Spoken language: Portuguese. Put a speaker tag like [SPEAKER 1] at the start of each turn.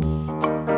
[SPEAKER 1] Música